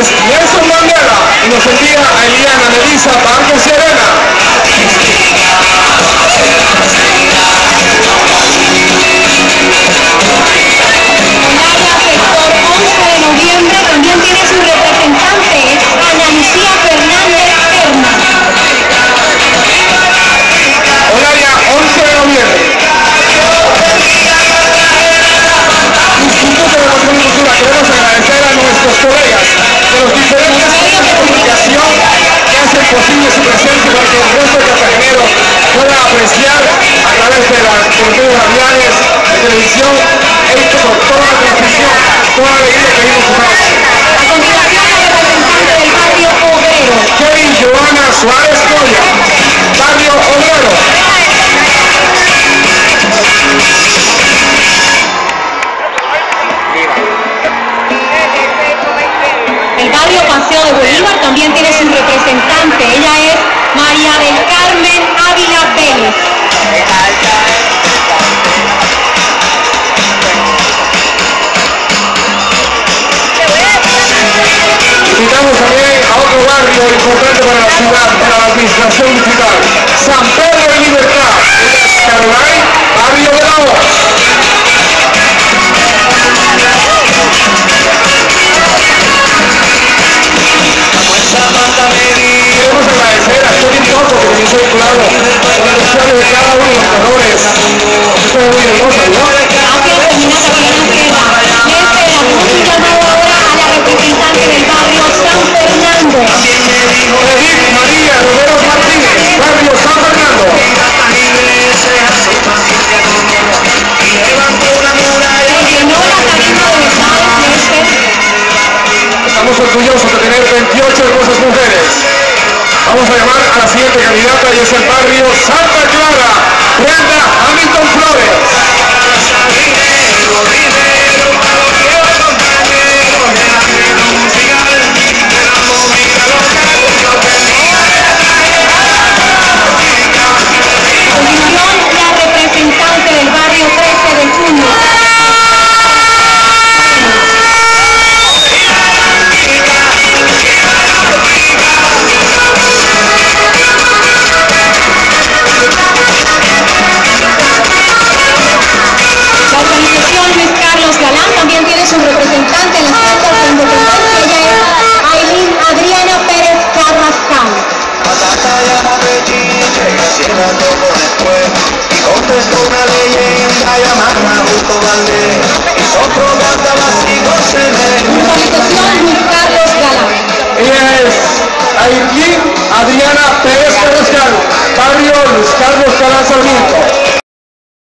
es Nelson Mandela y nos envía a Eliana Melissa Vargas Serena. Televisión, hecho por toda la transmisión, toda la alegría que vimos noche. A continuación, la representante del barrio obrero. Kevin Joana Suárez Coya, Barrio Obrero. El barrio Paseo de Bolívar barrio importante para la ciudad, para la administración digital. San Pedro de Libertad, Caroline, Barrio de. Queremos agradecer a Kevin Toto que nos hizo vinculado con los de cada uno de los colores. Vamos a llamar a la siguiente candidata y es el barrio Santa Clara, Brenda es una leyenda llamada Justo Valdés, otro gata vacío se ve. Organización Luis Carlos Galán. Ella es Ayrquín Adriana Pérez Carlos Galán, barrio Luis Carlos Galán Sarmiento.